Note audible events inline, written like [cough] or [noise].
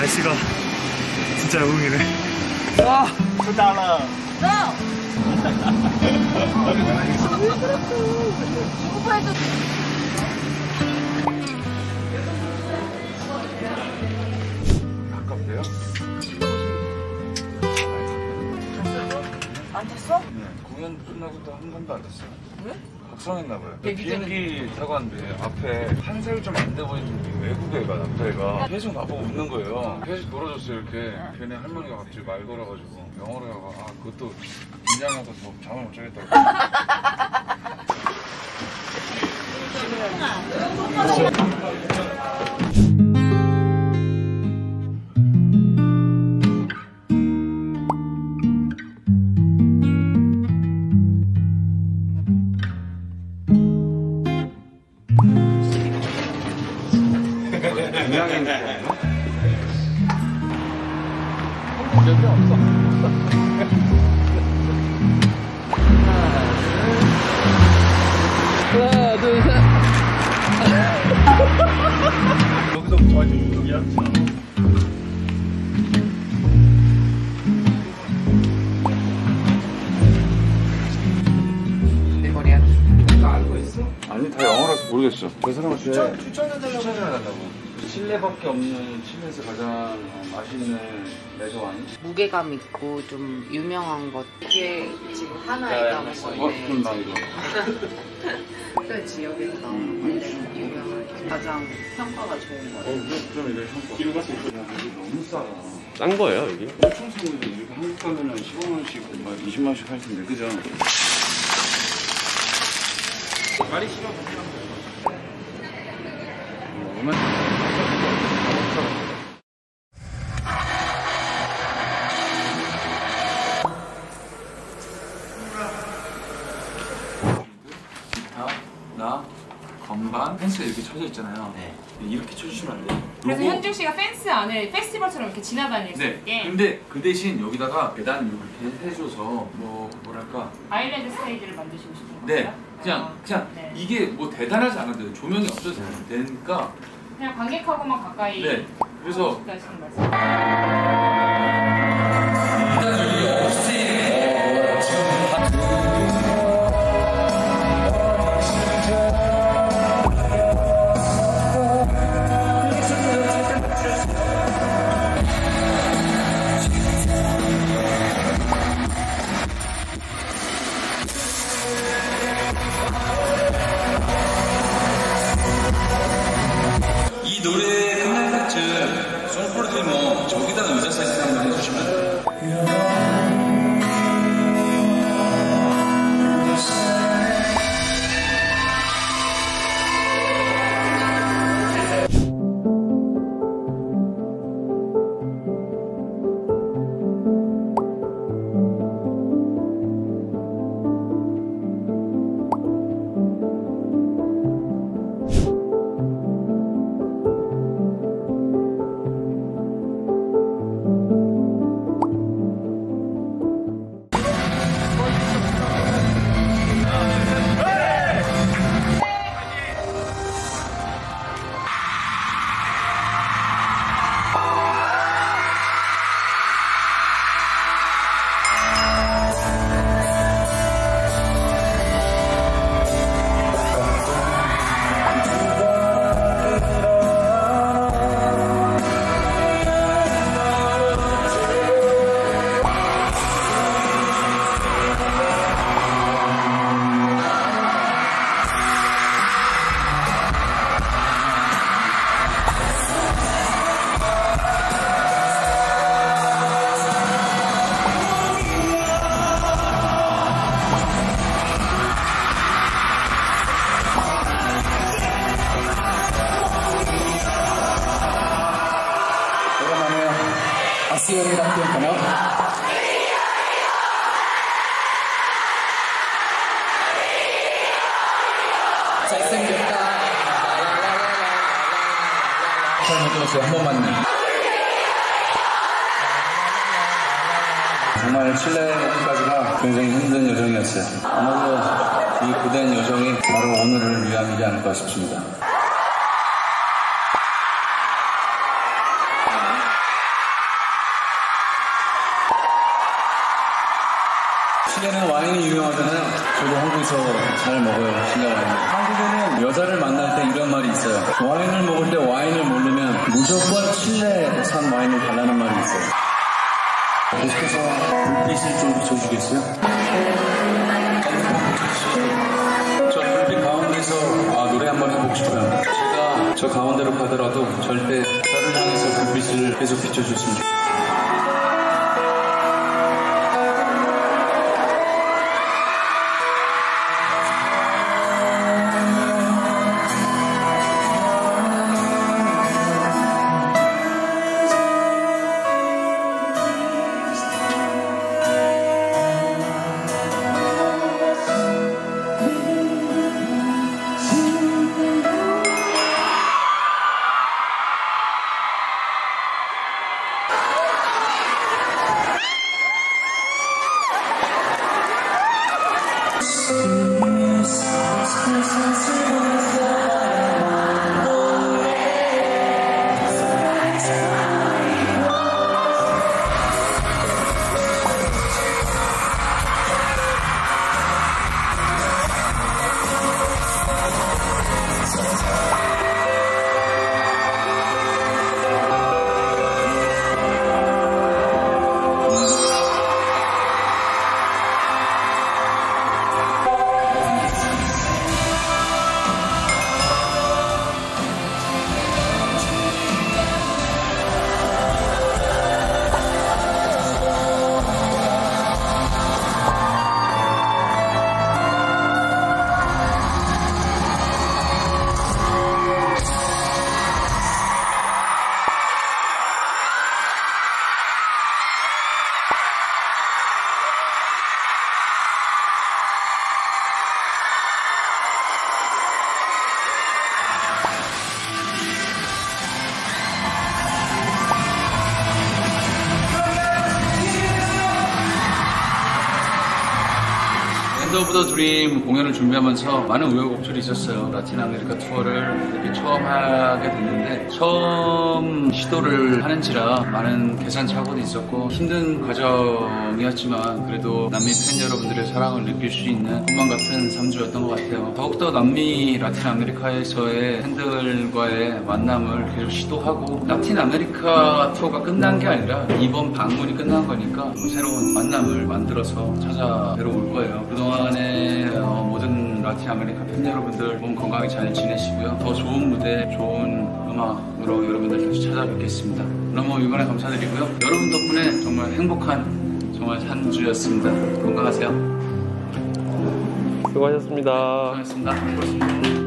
날씨가 진짜 영웅이네. 아, 또 달라. 가깝대요? 안 탔어? 네. 공연 끝나고도 한 번도 안 탔어요. 왜? 각성했나봐요. 얘기 때문에. 비행기 타고 왔는데 앞에 한 살 좀 안 돼 보이는 외국 애가 남자애가 계속 나보고 웃는 거예요. 계속 놀아줬어요 이렇게. 걔네 할머니가 갑자기 말 걸어가지고 영어로 해가 아 그것도 긴장하고 뭐 잠을 못 자겠다고. [laughs] [laughs] 아니 다 영어라서 모르겠어. 그 사람한테 추천, 추천해달라고 찾아달라고. 실내밖에 없는 칠레에서 가장 어, 맛있는 레드와인. 무게감 있고 좀 유명한 것. 이게 지금 하나에다 어? 먹었는데 그럼 나 이거. 특별 지역에서 나오는 건데 가장 평가가 좋은 어, 거예요. 그럼 좀 이래 형 거. 뒤로 때 이게 너무 싸다. 싼 거예요 여기? 엄청 싸는데 이렇게 한국 가면은 15만원씩, 막 20만원씩 할 텐데, 그죠? 말이 싫어. 오면 펜스가 이렇게 쳐져 있잖아요. 이렇게 쳐주시면 안 돼요. 그래서 요거- 현중 씨가 펜스 안을 페스티벌처럼 이렇게 지나다닐 수 네. 있게 근데 그 대신 여기다가 계단 이렇게 해줘서 뭐 뭐랄까. 아일랜드 스테이지를 만드시고 싶은 네. 거예요? 그냥 어, 그냥 네. 이게 뭐 대단하지 않아도 조명이 없어도 되니까. 그냥 관객하고만 가까이 네. 그래서 싶다 하시는 말씀. 잘못 들었어요. 한 번만요. 정말 칠레까지가 굉장히 힘든 여정이었어요. 아마도 이 고된 여정이 바로 오늘을 위한 일이 아닐까 싶습니다. 칠레는 와인이 유명하잖아요. 저도 한국에서 잘 먹어요, 칠레 와인. 한국에는 여자를 만날 때 이런 말이 있어요. 와인을 먹을 때 와인을 모르면 무조건 칠레산 와인을 달라는 말이 있어요. 계속해서 불빛을 좀 비춰주겠어요? 저 불빛 가운데서 아, 노래 한번 해보고 싶어요. 제가 저 가운데로 가더라도 절대 저를 향해서 불빛을 계속 비춰줬으면 좋겠어요. Of the Dream 공연을 준비하면서 많은 우여곡절이 있었어요. 라틴 아메리카 투어를 이렇게 처음 하게 됐는데 처음 시도를 하는지라 많은 계산착오도 있었고 힘든 과정이었지만 그래도 남미 팬 여러분들의 사랑을 느낄 수 있는 꿈만 같은 3주였던 것 같아요. 더욱더 남미 라틴 아메리카에서의 팬들과의 만남을 계속 시도하고 라틴 아메리카 투어가 끝난 게 아니라 이번 방문이 끝난 거니까 뭐 새로운 만남을 만들어서 찾아뵈러 올 거예요. 그동안에 어, 모든 라틴 아메리카 팬 여러분들 몸 건강히 잘 지내시고요. 더 좋은 무대, 좋은 음악으로 여러분들 다시 찾아뵙겠습니다. 너무 이번에 감사드리고요. 여러분 덕분에 정말 행복한 정말 한 주였습니다. 건강하세요. 수고하셨습니다. 고맙습니다.